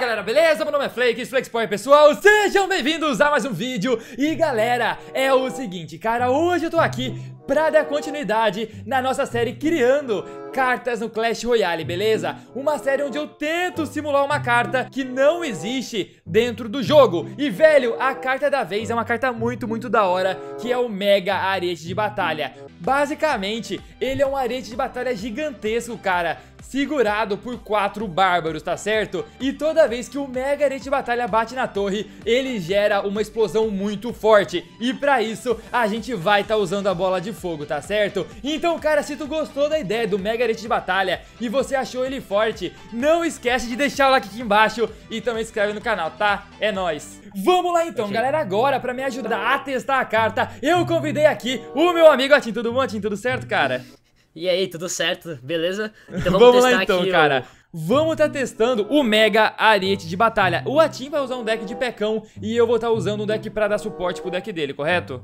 galera, beleza? Meu nome é Flakes, Flakesport pessoal, sejam bem-vindos a mais um vídeo. E galera, é o seguinte, cara, hoje eu tô aqui pra dar continuidade na nossa série Criando Cartas no Clash Royale, beleza? Uma série onde eu tento simular uma carta que não existe dentro do jogo E velho, a carta da vez é uma carta muito, muito da hora Que é o Mega Arete de Batalha Basicamente, ele é um arete de batalha gigantesco, cara segurado por quatro bárbaros, tá certo? E toda vez que o Mega Arete de Batalha bate na torre, ele gera uma explosão muito forte. E pra isso, a gente vai estar tá usando a bola de fogo, tá certo? Então, cara, se tu gostou da ideia do Mega Arete de Batalha e você achou ele forte, não esquece de deixar o like aqui embaixo e também se inscreve no canal, tá? É nóis! Vamos lá então, galera, agora pra me ajudar a testar a carta, eu convidei aqui o meu amigo Atim, tudo bom, Atim? Tudo certo, cara? E aí, tudo certo? Beleza? Então vamos, vamos lá então, cara. O... Vamos estar tá testando o Mega Ariete de Batalha. O Atim vai usar um deck de pecão e eu vou estar tá usando um deck pra dar suporte pro deck dele, correto?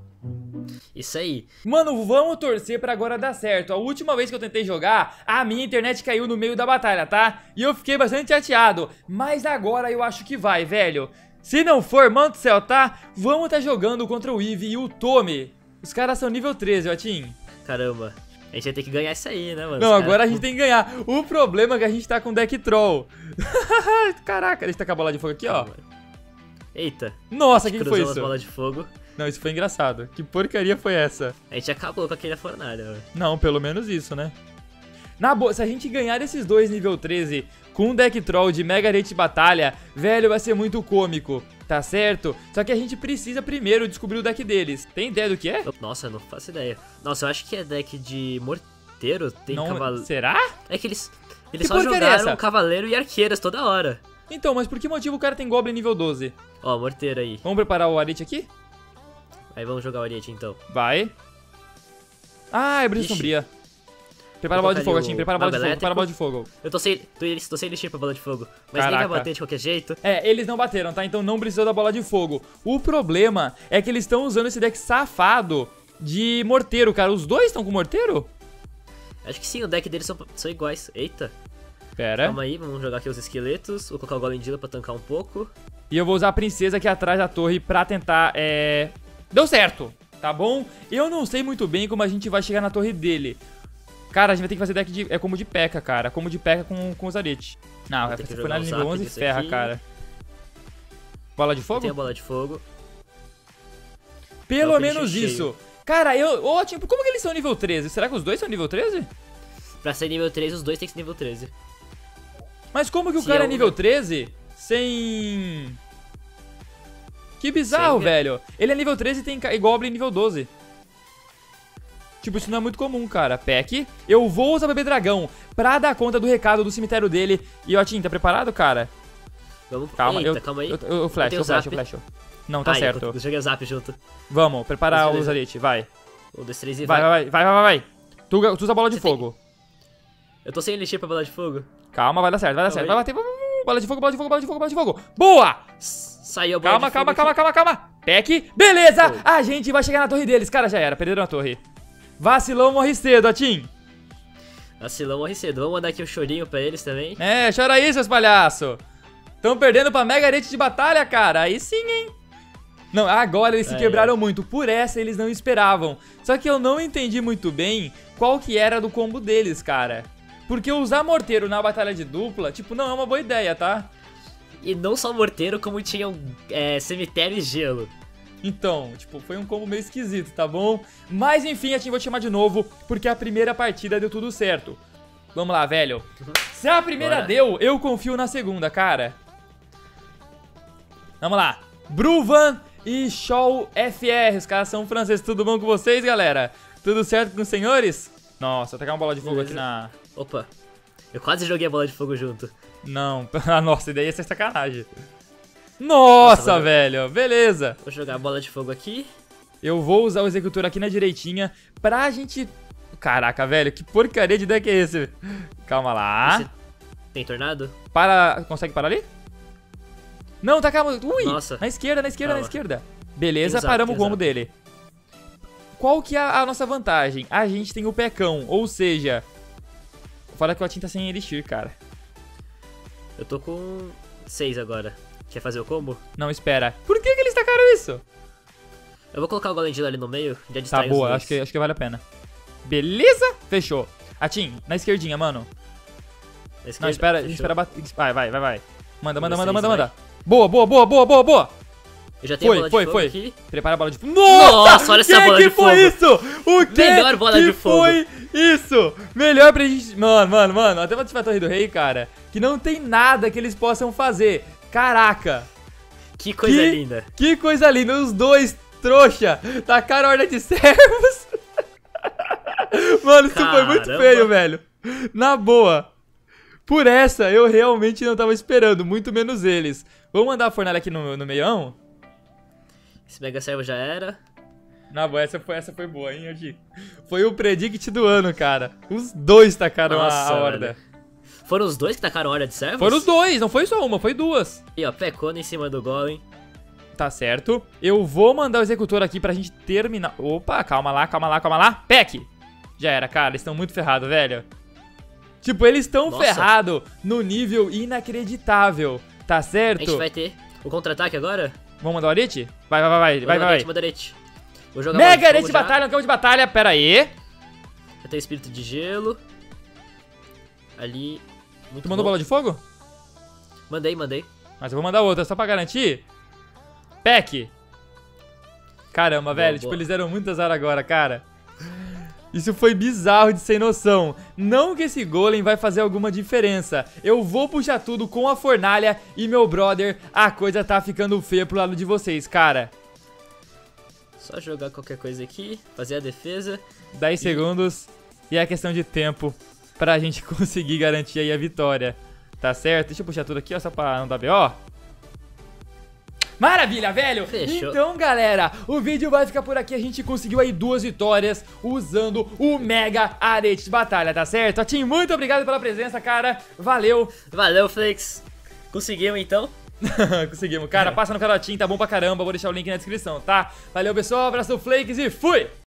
Isso aí. Mano, vamos torcer pra agora dar certo. A última vez que eu tentei jogar, a minha internet caiu no meio da batalha, tá? E eu fiquei bastante chateado. Mas agora eu acho que vai, velho. Se não for, mano do céu, tá? Vamos tá jogando contra o Eve e o Tommy. Os caras são nível 13, Atim. Caramba. A gente vai ter que ganhar isso aí, né, mano? Não, agora a gente tem que ganhar. O problema é que a gente tá com deck troll. Caraca, a gente tá com a bola de fogo aqui, ó. Eita. Nossa, o que, que foi isso? bola de fogo. Não, isso foi engraçado. Que porcaria foi essa? A gente acabou com aquele fornalha. Não, pelo menos isso, né? Na boa, se a gente ganhar esses dois nível 13 com um deck troll de Mega Rate Batalha, velho, vai ser muito cômico tá certo? Só que a gente precisa primeiro descobrir o deck deles. Tem ideia do que é? Nossa, não faço ideia. Nossa, eu acho que é deck de morteiro, tem cavaleiro. Será? É que eles, eles que só é jogaram é cavaleiro e arqueiras toda hora. Então, mas por que motivo o cara tem Goblin nível 12? Ó, morteiro aí. Vamos preparar o Arite aqui? Aí vamos jogar o Arite então. Vai. Ah, é brisa sombria. Prepara a bola de fogo, Tim. Prepara a bola de fogo. Prepara a bola de fogo. Eu tô sem, tô, tô sem elixir pra bola de fogo. Mas Caraca. nem vai bater de qualquer jeito. É, eles não bateram, tá? Então não precisou da bola de fogo. O problema é que eles estão usando esse deck safado de morteiro, cara. Os dois estão com morteiro? Acho que sim, o deck deles são, são iguais. Eita. Pera. Calma aí, vamos jogar aqui os esqueletos. Vou colocar o Golem Dila pra tancar um pouco. E eu vou usar a princesa aqui atrás da torre pra tentar, é... Deu certo, tá bom? Eu não sei muito bem como a gente vai chegar na torre dele. Cara, a gente vai ter que fazer deck de. É como de P.E.K.K.A, cara. Como de P.E.K.K.A com, com os aretes. Não, você foi na nível 11 e ferra, aqui. cara. Bola de fogo? Tem a bola de fogo. Pelo menos isso. Cheio. Cara, eu. Ô, tipo, como que eles são nível 13? Será que os dois são nível 13? Pra ser nível 13, os dois tem que ser nível 13. Mas como que o cara é nível 13 sem. Que bizarro, sem... velho. Ele é nível 13 e tem Goblin nível 12. Tipo, isso não é muito comum, cara. Peck, eu vou usar o bebê dragão pra dar conta do recado do cemitério dele. E, ó, Tim, tá preparado, cara? Vamos, calma, Eita, eu, calma aí. Eu, eu, eu flash, eu flash, eu flash. Não, tá Ai, certo. Eu, eu joguei o zap junto. Vamos, preparar o Zarete, vai. Um, dois, três e vai. Vai, vai, vai, vai, vai. Tu, tu usa a bola de Você fogo. Tem... Eu tô sem elixir pra bola de fogo. Calma, vai dar certo, vai dar calma certo. Aí. Vai bater. Bola de fogo, bola de fogo, bola de fogo, bola de fogo. Boa! Saiu a bola calma, de calma, fogo. Calma, calma, calma, calma. Peck, beleza! Oh. A gente vai chegar na torre deles. Cara, já era, perderam a torre. Vacilão morre cedo, Atim. Vacilão morre cedo. Vamos mandar aqui um chorinho pra eles também. É, chora aí, seus palhaços. Tão perdendo pra Mega Arete de Batalha, cara. Aí sim, hein. Não, agora eles se quebraram muito. Por essa eles não esperavam. Só que eu não entendi muito bem qual que era do combo deles, cara. Porque usar morteiro na batalha de dupla, tipo, não é uma boa ideia, tá? E não só morteiro, como tinham é, cemitério e gelo. Então, tipo, foi um combo meio esquisito, tá bom? Mas enfim, a gente vou te chamar de novo, porque a primeira partida deu tudo certo. Vamos lá, velho. Se a primeira Bora. deu, eu confio na segunda, cara. Vamos lá. Bruvan e Show FR. Os caras são franceses. Tudo bom com vocês, galera? Tudo certo com os senhores? Nossa, tacar uma bola de fogo aqui na... Opa. Eu quase joguei a bola de fogo junto. Não. Nossa, ideia ia ser sacanagem. Nossa, Nossa velho. Beleza. Vou jogar a bola de fogo aqui. Eu vou usar o executor aqui na direitinha pra gente... Caraca, velho, que porcaria de deck é esse? Calma lá. Você tem tornado? Para... Consegue parar ali? Não, tá calma. Ui, Nossa. na esquerda, na esquerda, Calma. na esquerda. Beleza, exato, paramos o combo dele. Qual que é a nossa vantagem? A gente tem o pecão, ou seja... Fala que o Atim tá sem elixir, cara. Eu tô com 6 agora. Quer fazer o combo? Não, espera. Por que, que eles tacaram isso? Eu vou colocar o Golem ali no meio, já Tá distrai boa, acho que, acho que vale a pena. Beleza? Fechou. Atim, na esquerdinha, mano. Na Não, esquerda, espera, fechou. espera bater. Vai, vai, vai, vai. Manda, manda, manda, manda, manda. Boa, boa, boa, boa, boa, boa. Eu já tenho Foi, a bola foi, de fogo foi. aqui. Prepara a bola de fogo. Nossa! Nossa, olha essa que bola que de foi fogo. isso? O que Melhor bola que de fogo. foi isso? Melhor pra gente... Mano, mano, mano. Até vou ativar a Torre do Rei, cara. Que não tem nada que eles possam fazer. Caraca. Que coisa que, linda. Que coisa linda. Os dois, trouxa. Tacaram a ordem de servos. mano, isso foi muito Caramba. feio, velho. Na boa. Por essa, eu realmente não tava esperando. Muito menos eles. Vamos mandar a fornalha aqui no, no meião? Esse Mega Servo já era. Na boa, essa foi, essa foi boa, hein, Yoshi? Foi o predict do ano, cara. Os dois tacaram a- Nossa, a horda. velho. Foram os dois que tacaram hora de servos? Foram os dois, não foi só uma, foi duas. E ó, pecona em cima do Golem. Tá certo. Eu vou mandar o executor aqui pra gente terminar. Opa, calma lá, calma lá, calma lá. Peck! Já era, cara, eles estão muito ferrados, velho. Tipo, eles estão ferrados no nível inacreditável. Tá A certo? gente vai ter o contra-ataque agora? Vamos mandar o Arete? Vai, vai, vai, vai, vai, vai. Manda arete. Vou jogar Mega Arete de já. batalha no campo de batalha, pera aí. Eu tenho espírito de gelo. Ali. Muito Tu mandou bom. bola de fogo? Mandei, mandei. Mas eu vou mandar outra só pra garantir. Peck. Caramba, Boa, velho. Tipo, boa. eles deram muito azar agora, cara. Isso foi bizarro de sem noção. Não que esse golem vai fazer alguma diferença. Eu vou puxar tudo com a fornalha e meu brother, a coisa tá ficando feia pro lado de vocês, cara. Só jogar qualquer coisa aqui, fazer a defesa. 10 segundos e é questão de tempo pra gente conseguir garantir aí a vitória. Tá certo? Deixa eu puxar tudo aqui, ó, só pra não dar B.O. Maravilha, velho! Fechou. Então, galera, o vídeo vai ficar por aqui. A gente conseguiu aí duas vitórias usando o Mega Arete de Batalha, tá certo? Atim, muito obrigado pela presença, cara. Valeu! Valeu, Flex. Conseguimos então? Conseguimos. Cara, passa no canal da Tim, tá bom pra caramba. Vou deixar o link na descrição, tá? Valeu, pessoal. Abraço do Flakes e fui!